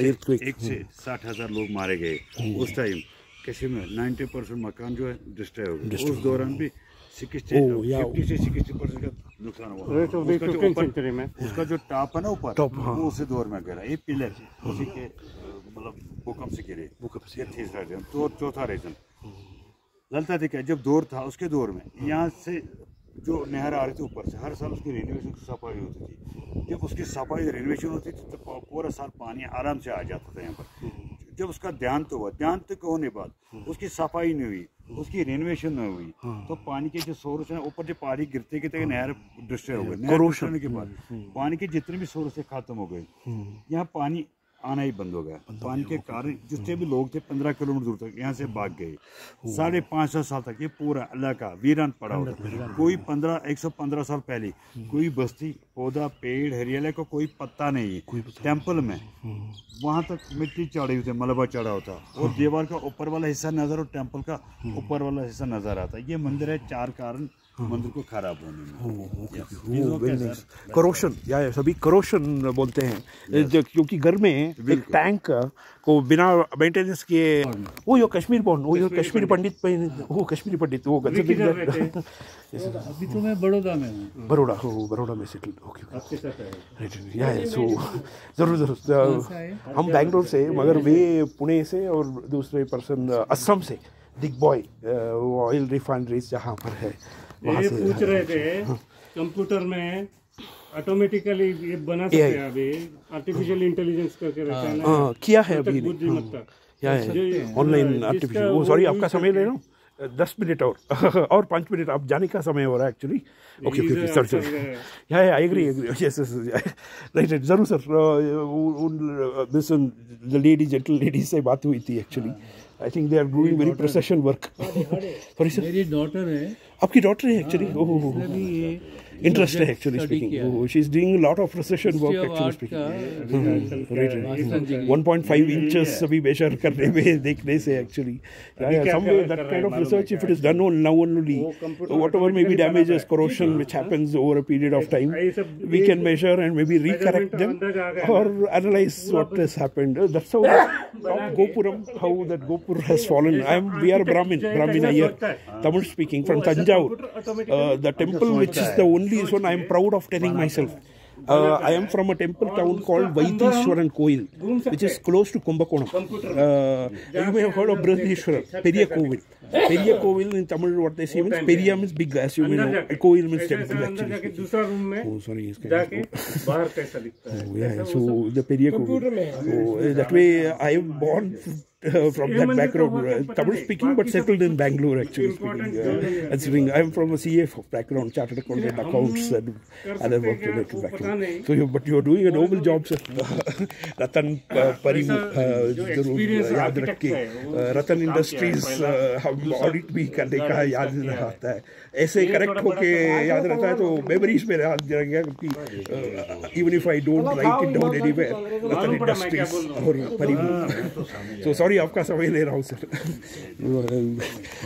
एक से साठ हज़ार लोग मारे गए उस टाइम कश्मीर में? नाइन्टी परसेंट मकान जो है डिस्ट्रॉय हो गए। उस दौरान भी सिक्सटी Oh, से सिक्सटी परसेंट का नुकसान हुआ। उसका जो टॉप है ना ऊपर हाँ। वो उसी दौर में गिरा ये पिलर उसी के मतलब भूकंप से गिरे भूकंप से तीसरा रीजन तो चौथा रीजन ललता देखा जब दौर था उसके दौर में यहाँ से जो नहर आ रही थी ऊपर से हर साल उसकी रेनोवेशन की सफ़ाई होती थी। जब उसकी सफ़ाई रेनोवेशन होती थी तो पूरा साल पानी आराम से आ जाता था यहाँ पर। जब उसका ध्यान तो हुआ ध्यान तो होने बाद उसकी सफ़ाई नहीं हुई उसकी रेनोवेशन नहीं हुई तो पानी के जो सोर्स है ऊपर जो पानी गिरते गिरते नहर डिस्ट्रॉय हो गए नहर Corrosion. के बाद पानी के जितने भी सोर्स है खत्म हो गए। यहाँ पानी आना ही बंद हो गया। पानी के कारण जितने भी लोग थे पंद्रह किलोमीटर दूर तक यहाँ से भाग गए। साढ़े पाँच सौ साल तक ये पूरा इलाका वीरान पड़ा होता कोई पंद्रह एक सौ पंद्रह साल पहले कोई बस्ती पौधा पेड़ हरियाले को कोई पत्ता नहीं। है टेंपल में। वहाँ तक मिट्टी चढ़ी हुई थी मलबा चढ़ा होता और दीवार का ऊपर वाला हिस्सा नज़र और टेंपल का ऊपर वाला हिस्सा नज़र आता। ये मंदिर है चार कारण मंदिर को खराब होने में? करोशन या सभी करोशन बोलते हैं। क्योंकि घर में एक टैंक को बिना मेंटेनेंस किए वो यो कश्मीर बॉन्ड वो यो कश्मीरी पंडित। वो कश्मीरी पंडित वो अभी तो मैं बड़ौदा में हूँ। बड़ोड़ा हो बड़ोड़ा में सेटल ओके आपके साथ है। राइट या सो ज़रूर ज़रूर हम बैंगलोर से मगर वे पुणे से और दूसरे पर्सन असम से। दिग बॉय ऑयल रिफाइनरीज जहाँ पर है। ये पूछ रहे थे कंप्यूटर में ऑटोमेटिकली ये बना सकते हैं अभी आर्टिफिशियल इंटेलिजेंस करके रहता है ना। हाँ, किया है अभी बुद्धिमत्ता ऑनलाइन आर्टिफिशियल वो सॉरी आपका समय ले रहा हूँ। दस मिनट और। और पाँच मिनट आप जाने का समय हो रहा है actually okay okay okay sir sir yeah yeah I agree agree yes yes right right ज़रूर सर उन लेडी जेंटल लेडी से बात हुई थी actually I think they are doing very procession work sorry sir मेरी डॉटर है। आपकी daughter है actually oh अभी ये इंटरेस्ट है actually speaking she is doing lot of procession work actually speaking 1.5 inches अभी मेजर करने में देखने से actually some way that kind of research if it is done on now only whatever may be damages corrosion which happens over a period of time we can measure and maybe recorrect them or analyze what has happened Uh, that's how how gopuram how that gopur has fallen i am we are brahmin brahmin here tamil speaking from tanjavur uh, the temple which is the only only is one I am proud of telling myself. Uh, I am from a temple town called Vaidishwaran Koil, which is close to Kumbakonam. Uh, you may have heard of Brihdeshwara, Periya Kovil. Periya Kovil in Tamil, what they say means Periya means big, as you may know. Koil means temple, actually. Oh, sorry. It's kind of, oh, yeah, so the Periya Kovil. So, uh, that way, I am born uh, from that background, uh, Tamil speaking, but settled in Bangalore actually speaking. Uh, and speaking. I am from a CA background, chartered accountant, accounts, and other work related background. So, you, but you are doing a noble job, sir. Ratan uh, Parimu, uh, जरूर याद रख के uh, रतन industries हम audit भी करने का याद रहता है ऐसे करेक्ट होके याद रहता है तो मेमोरीज में याद रहेगा क्योंकि even if I don't write it down anywhere Ratan industries और परिमू तो सॉरी आपका समय ले रहा हूँ सर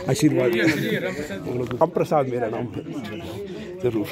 आशीर्वाद राम प्रसाद मेरा नाम है ज़रूर